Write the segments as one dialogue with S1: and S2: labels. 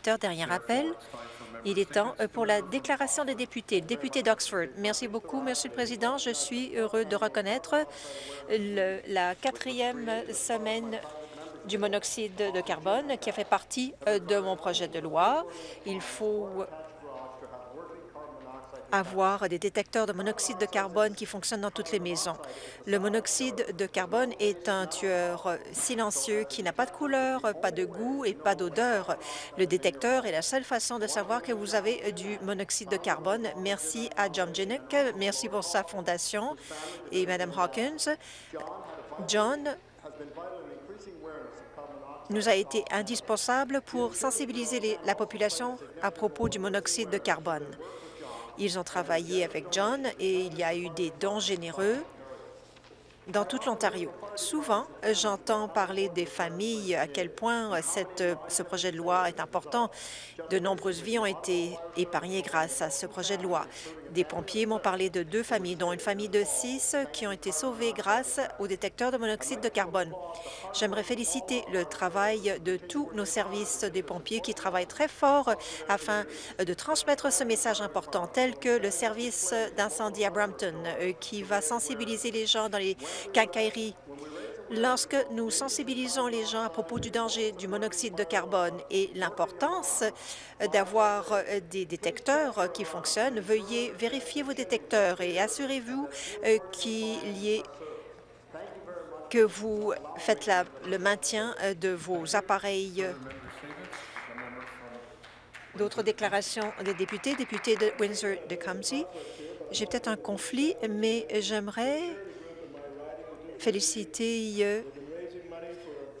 S1: Dernier appel. Il est temps euh, pour la déclaration des députés. Député d'Oxford. Merci beaucoup, Monsieur le Président. Je suis heureux de reconnaître la quatrième semaine du monoxyde de carbone qui a fait partie euh, de mon projet de loi. Il faut avoir des détecteurs de monoxyde de carbone qui fonctionnent dans toutes les maisons. Le monoxyde de carbone est un tueur silencieux qui n'a pas de couleur, pas de goût et pas d'odeur. Le détecteur est la seule façon de savoir que vous avez du monoxyde de carbone. Merci à John Jinnick, merci pour sa fondation et Mme Hawkins. John nous a été indispensable pour sensibiliser la population à propos du monoxyde de carbone. Ils ont travaillé avec John et il y a eu des dons généreux dans toute l'Ontario. Souvent, j'entends parler des familles, à quel point ce projet de loi est important. De nombreuses vies ont été épargnées grâce à ce projet de loi. Des pompiers m'ont parlé de deux familles, dont une famille de six qui ont été sauvées grâce au détecteur de monoxyde de carbone. J'aimerais féliciter le travail de tous nos services des pompiers qui travaillent très fort afin de transmettre ce message important, tel que le service d'incendie à Brampton, euh, qui va sensibiliser les gens dans les quincailleries lorsque nous sensibilisons les gens à propos du danger du monoxyde de carbone et l'importance d'avoir euh, des détecteurs qui fonctionnent, veuillez vérifier vos détecteurs et assurez-vous euh, qu'il y ait que vous faites le maintien euh, de vos appareils. D'autres déclarations des députés, député de Windsor-Tecumseh. J'ai peut-être un conflit, mais j'aimerais féliciter euh,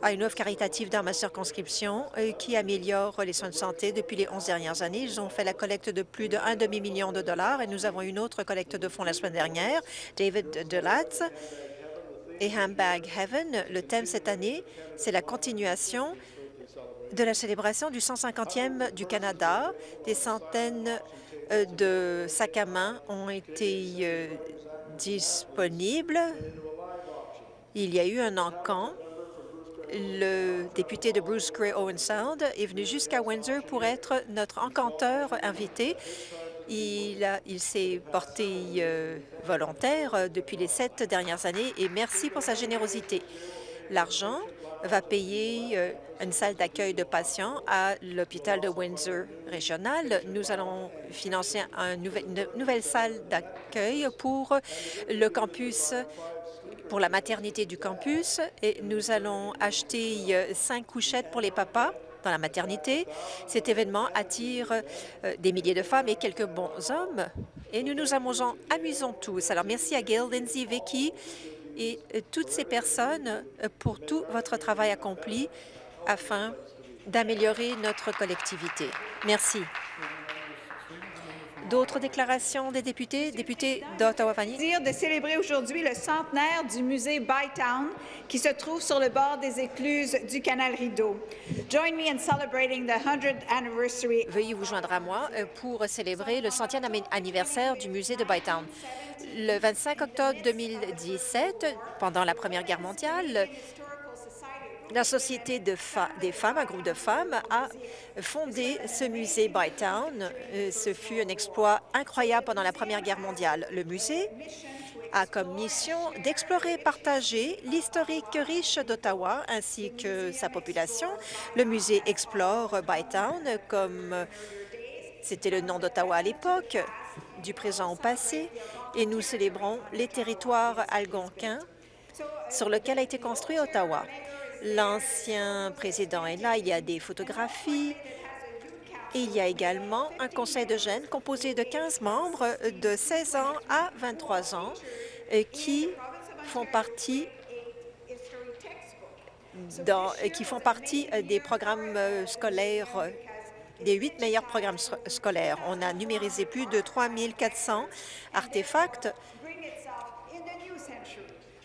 S1: à une œuvre caritative dans ma circonscription euh, qui améliore les soins de santé depuis les 11 dernières années. Ils ont fait la collecte de plus d'un demi-million de dollars et nous avons une autre collecte de fonds la semaine dernière. David Delatz et Handbag Heaven. Le thème cette année, c'est la continuation de la célébration du 150e du Canada. Des centaines euh, de sacs à main ont été disponibles il y a eu un encan. Le député de Bruce Gray Owen Sound est venu jusqu'à Windsor pour être notre encanteur invité. Il, il s'est porté euh, volontaire euh, depuis les sept dernières années et merci pour sa générosité. L'argent va payer euh, une salle d'accueil de patients à l'hôpital de Windsor régional. Nous allons financer une nouvelle salle d'accueil pour le campus pour la maternité du campus nous allons acheter euh, cinq couchettes pour les papas dans la maternité. Cet événement attire euh, des milliers de femmes et quelques bons hommes et nous nous amusons, amusons tous. Alors merci à Gail, Lindsay, Vicky et euh, toutes ces personnes pour tout votre travail accompli afin d'améliorer notre collectivité. Merci. D'autres déclarations des députés? Député d'Ottawa-Vanier.
S2: de célébrer aujourd'hui le centenaire du musée Bytown qui se trouve sur le bord des écluses du canal Rideau. Join me in celebrating the 100th anniversary.
S1: Veuillez vous joindre à moi euh, pour célébrer le centième anniversaire du musée de Bytown. Le 25 octobre 2017, pendant la Première Guerre mondiale, la Société des femmes, un groupe de femmes, a fondé ce musée Bytown. Euh, ce fut un exploit incroyable pendant la Première Guerre mondiale. Le musée a comme mission d'explorer et partager l'historique riche d'Ottawa ainsi que sa population. Le musée explore Bytown comme c'était le nom d'Ottawa à l'époque, du présent au passé, et nous célébrons les territoires algonquins sur lesquels a été construit Ottawa. L'ancien président est là, il y a des photographies. Et il y a également un conseil de jeunes composé de 15 membres de 16 ans à 23 ans euh, qui font partie euh, qui font partie euh, des programmes scolaires des huit meilleurs programmes scolaires. On a numérisé plus de 3 400 artefacts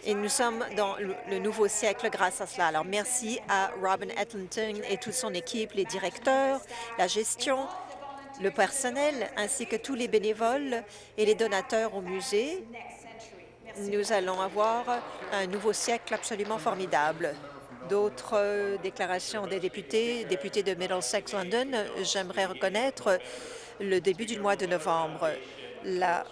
S1: et nous sommes dans le nouveau siècle grâce à cela. Alors, merci à Robin Ettlington et toute son équipe, les directeurs, la gestion, le personnel, ainsi que tous les bénévoles et les donateurs au musée. Nous allons avoir un nouveau siècle absolument formidable. D'autres déclarations des députés, députés de Middlesex London, j'aimerais reconnaître le début du mois de novembre. La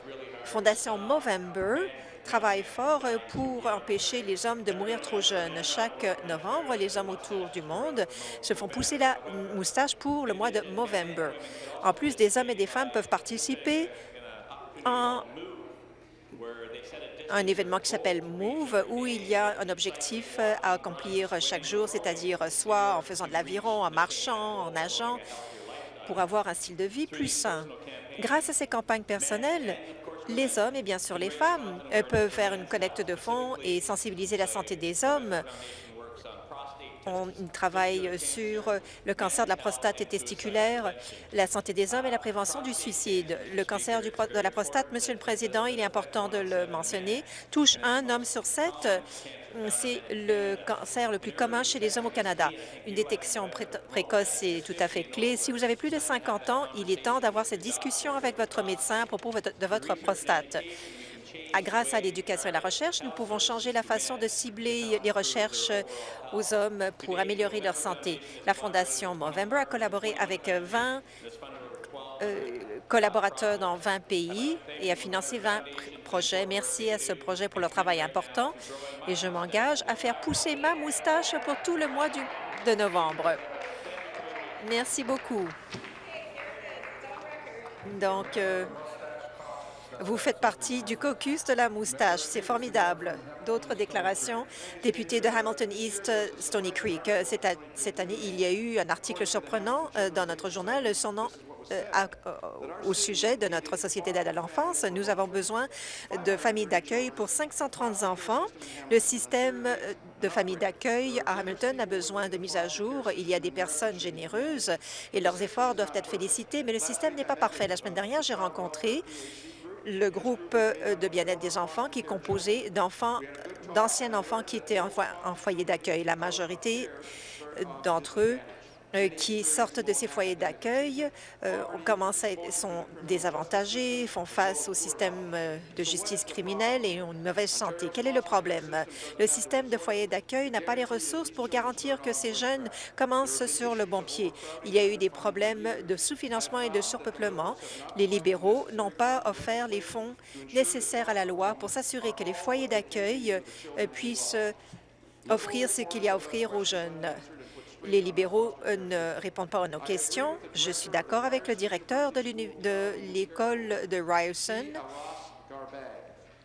S1: Fondation Movember travaille fort pour empêcher les hommes de mourir trop jeunes. Chaque novembre, les hommes autour du monde se font pousser la moustache pour le mois de Movember. En plus, des hommes et des femmes peuvent participer en un événement qui s'appelle Move, où il y a un objectif à accomplir chaque jour, c'est-à-dire soit en faisant de l'aviron, en marchant, en nageant, pour avoir un style de vie plus sain. Grâce à ces campagnes personnelles, les hommes et bien sûr les femmes euh, peuvent faire une collecte de fonds et sensibiliser la santé des hommes. On travaille sur le cancer de la prostate et testiculaire, la santé des hommes et la prévention du suicide. Le cancer de la prostate, Monsieur le Président, il est important de le mentionner, touche un homme sur sept c'est le cancer le plus commun chez les hommes au Canada. Une détection précoce est tout à fait clé. Si vous avez plus de 50 ans, il est temps d'avoir cette discussion avec votre médecin à propos de votre prostate. Grâce à l'éducation et la recherche, nous pouvons changer la façon de cibler les recherches aux hommes pour améliorer leur santé. La Fondation Movember a collaboré avec 20 euh, collaborateurs dans 20 pays et a financé 20 projets. Merci à ce projet pour leur travail important et je m'engage à faire pousser ma moustache pour tout le mois de novembre. Merci beaucoup. Donc, euh, vous faites partie du caucus de la moustache. C'est formidable. D'autres déclarations. Député de Hamilton East, Stony Creek. Cette, année, il y a eu un article surprenant euh, dans notre journal. Euh, euh, au sujet de notre société d'aide à l'enfance. Nous avons besoin de familles d'accueil pour 530 enfants. Le système de familles d'accueil à Hamilton a besoin de mise à jour. Il y a des personnes généreuses et leurs efforts doivent être félicités, mais le système n'est pas parfait. La semaine dernière, j'ai rencontré le groupe de bien-être des enfants qui est composé d'anciens enfants qui étaient en, foyer d'accueil. La majorité d'entre eux euh, qui sortent de ces foyers d'accueil euh, sont désavantagés, font face au système euh, de justice criminelle et ont une mauvaise santé. Quel est le problème? Le système de foyers d'accueil n'a pas les ressources pour garantir que ces jeunes commencent sur le bon pied. Il y a eu des problèmes de sous-financement et de surpeuplement. Les libéraux n'ont pas offert les fonds nécessaires à la loi pour s'assurer que les foyers d'accueil puissent offrir ce qu'il y a à offrir aux jeunes. Les libéraux euh, ne répondent pas à nos questions. Je suis d'accord avec le directeur de l'école de Ryerson,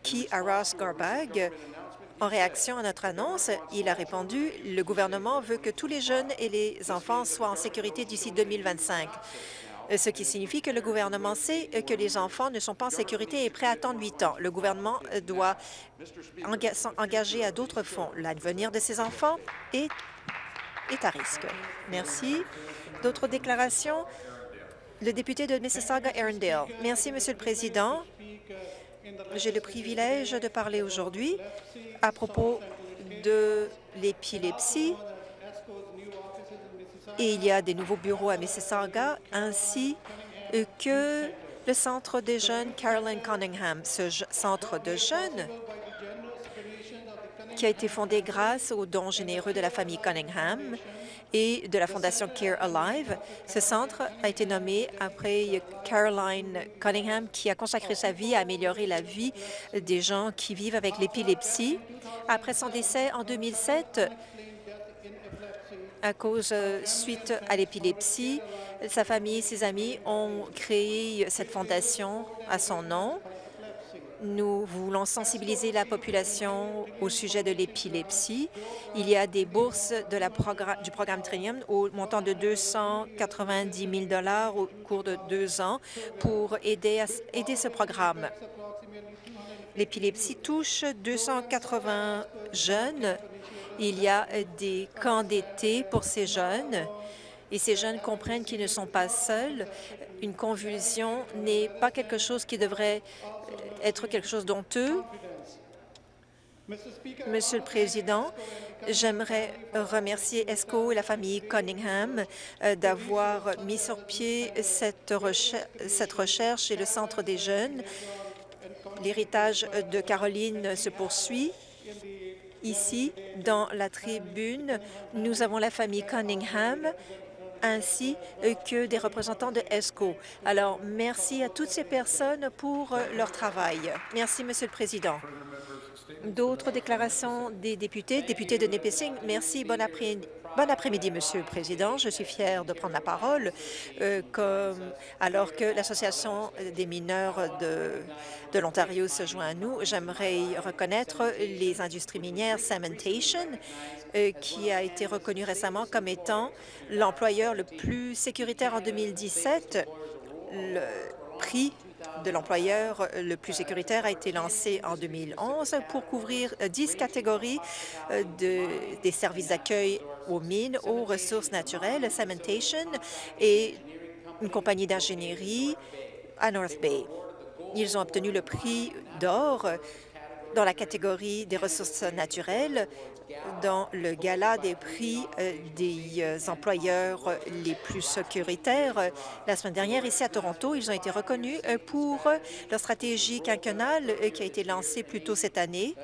S1: qui, Ross Garbag, en réaction à notre annonce, il a répondu « Le gouvernement veut que tous les jeunes et les enfants soient en sécurité d'ici 2025 ce qui signifie que le gouvernement sait que les enfants ne sont pas en sécurité et prêt à attendre huit ans. Le gouvernement doit s'engager à d'autres fonds. L'avenir de ces enfants est est à risque. Merci. D'autres déclarations? Le député de Mississauga-Erindale. Merci, Monsieur le Président. J'ai le privilège de parler aujourd'hui à propos de l'épilepsie. Et il y a des nouveaux bureaux à Mississauga, ainsi que le Centre des jeunes Caroline Cunningham. Ce centre de jeunes qui a été fondé grâce aux dons généreux de la famille Cunningham et de la Fondation Care Alive. Ce centre a été nommé après Caroline Cunningham, qui a consacré sa vie à améliorer la vie des gens qui vivent avec l'épilepsie. Après son décès en 2007, à cause, suite à l'épilepsie, sa famille et ses amis ont créé cette fondation à son nom. Nous voulons sensibiliser la population au sujet de l'épilepsie. Il y a des bourses du programme Trinium au montant de 290 000 au cours de deux ans pour aider, aider ce programme. L'épilepsie touche 280 jeunes. Il y a des camps d'été pour ces jeunes et ces jeunes comprennent qu'ils ne sont pas seuls. Une convulsion n'est pas quelque chose qui devrait être quelque chose d'honteux. Monsieur le Président, j'aimerais remercier ESCO et la famille Cunningham euh, d'avoir mis sur pied cette, cette recherche et le Centre des jeunes. L'héritage de Caroline se poursuit Ici, dans la tribune, nous avons la famille Cunningham, ainsi que des représentants de ESCO. Alors, merci à toutes ces personnes pour leur travail. Merci, Monsieur le Président. D'autres déclarations des députés. Député de Nipissing, merci. Bon après-midi. Bon Monsieur le Président. Je suis fier de prendre la parole euh, alors que l'Association des mineurs de, l'Ontario se joint à nous. J'aimerais reconnaître les industries minières Cementation, euh, qui a été reconnu récemment comme étant l'employeur le plus sécuritaire en 2017. Le prix de l'employeur le plus sécuritaire a été lancé en 2011 pour couvrir 10 catégories euh, de, des services d'accueil aux mines, aux ressources naturelles, Cementation et une compagnie d'ingénierie à North Bay. Ils ont obtenu le prix d'or dans la catégorie des ressources naturelles dans le gala des prix euh, des euh, employeurs les plus sécuritaires. La semaine dernière, ici à Toronto, ils ont été reconnus euh, pour leur stratégie quinquennale qui a été lancée plus tôt cette année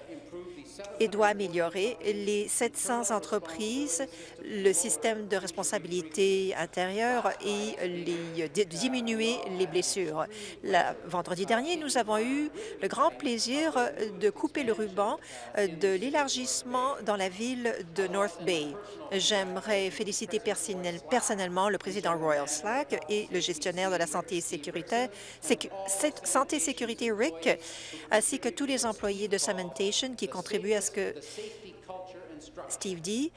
S1: et doit améliorer les 700 entreprises, le système de responsabilité intérieure et diminuer les blessures. Vendredi dernier, nous avons eu le grand plaisir de couper le ruban de l'élargissement dans la ville de North Bay. J'aimerais féliciter personnellement le président Royal Slack et le gestionnaire de la santé et sécurité, santé sécurité Rick, ainsi que tous les employés de Cementation qui contribuent à ce que Steve dit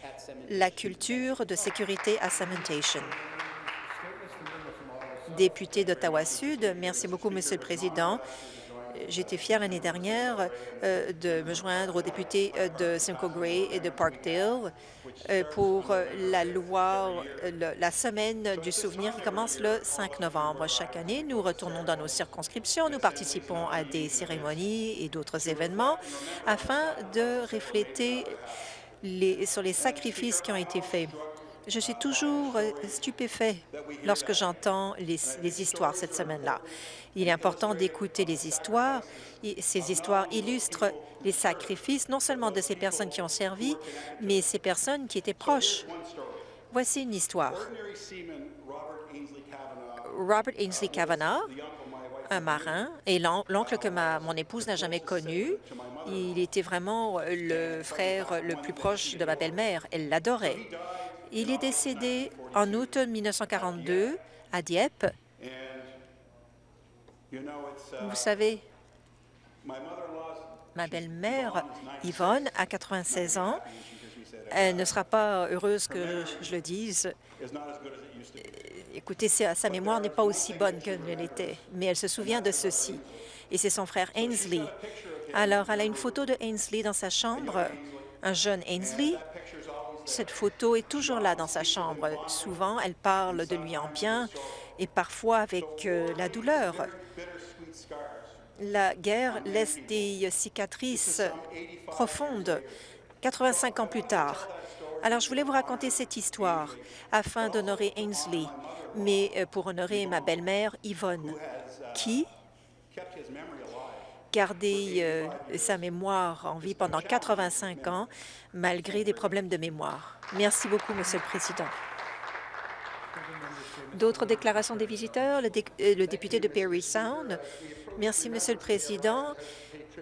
S1: la culture de sécurité à Cementation. Député d'Ottawa-Sud, merci beaucoup, Monsieur le Président. J'étais fière l'année dernière euh, de me joindre aux députés euh, de Simcoe Gray et de Parkdale euh, pour la loi, la semaine du souvenir qui commence le 5 novembre. Chaque année, nous retournons dans nos circonscriptions, nous participons à des cérémonies et d'autres événements afin de refléter sur les sacrifices qui ont été faits. Je suis toujours stupéfait lorsque j'entends les, histoires cette semaine-là. Il est important d'écouter les histoires. Ces histoires illustrent les sacrifices non seulement de ces personnes qui ont servi, mais ces personnes qui étaient proches. Voici une histoire. Robert Ainsley Kavanagh, un marin, et l'oncle que ma, mon épouse n'a jamais connu. Il était vraiment le frère le plus proche de ma belle-mère. Elle l'adorait. Il est décédé en août 1942 à Dieppe vous savez, ma belle-mère, Yvonne, a 96 ans. Elle ne sera pas heureuse que je le dise. Écoutez, sa mémoire n'est pas aussi bonne qu'elle ne l'était, mais elle se souvient de ceci. Et c'est son frère Ainsley. Alors, elle a une photo de Ainsley dans sa chambre, un jeune Ainsley. Cette photo est toujours là dans sa chambre. Souvent, elle parle de lui en bien et parfois avec euh, la douleur la guerre laisse des cicatrices profondes 85 ans plus tard. Alors, je voulais vous raconter cette histoire afin d'honorer Ainsley, mais euh, pour honorer ma belle-mère, Yvonne, qui gardait euh, sa mémoire en vie pendant 85 ans, malgré des problèmes de mémoire. Merci beaucoup, Monsieur le Président. D'autres déclarations des visiteurs? Le, euh, le député de Perry Sound. Merci, Monsieur le Président.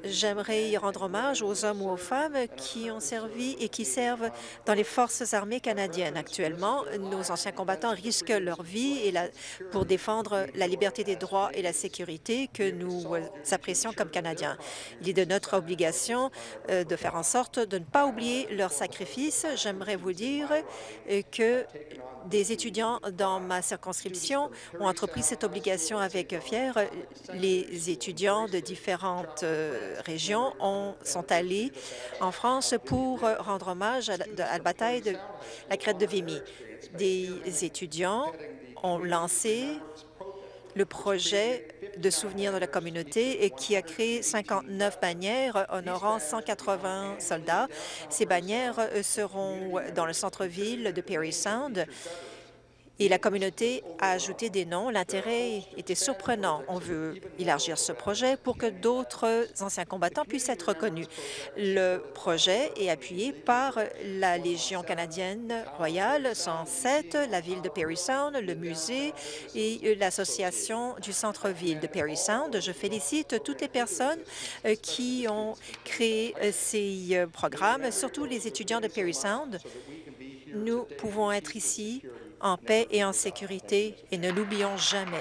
S1: J'aimerais rendre hommage aux hommes ou aux femmes qui ont servi et qui servent dans les forces armées canadiennes. Actuellement, nos anciens combattants risquent leur vie pour défendre la liberté des droits et la sécurité que nous apprécions comme Canadiens. Il est de notre obligation euh, de faire en sorte de ne pas oublier leurs sacrifices. J'aimerais vous dire euh, que des étudiants dans ma circonscription ont entrepris cette obligation avec fier. Les étudiants de différentes euh, régions ont, sont allés en France pour rendre hommage à la, bataille de la crête de Vimy. Des étudiants ont lancé le projet de souvenir de la communauté et qui a créé 59 bannières honorant 180 soldats. Ces bannières seront dans le centre-ville de Perry Sound et la communauté a ajouté des noms. L'intérêt était surprenant. On veut élargir ce projet pour que d'autres anciens combattants puissent être reconnus. Le projet est appuyé par la Légion canadienne royale 107, la ville de Perry Sound, le musée et l'association du centre-ville de Perry Sound. Je félicite toutes les personnes euh, qui ont créé euh, ces euh, programmes, surtout les étudiants de Perry Sound. Nous pouvons être ici en paix et en sécurité et ne l'oublions jamais.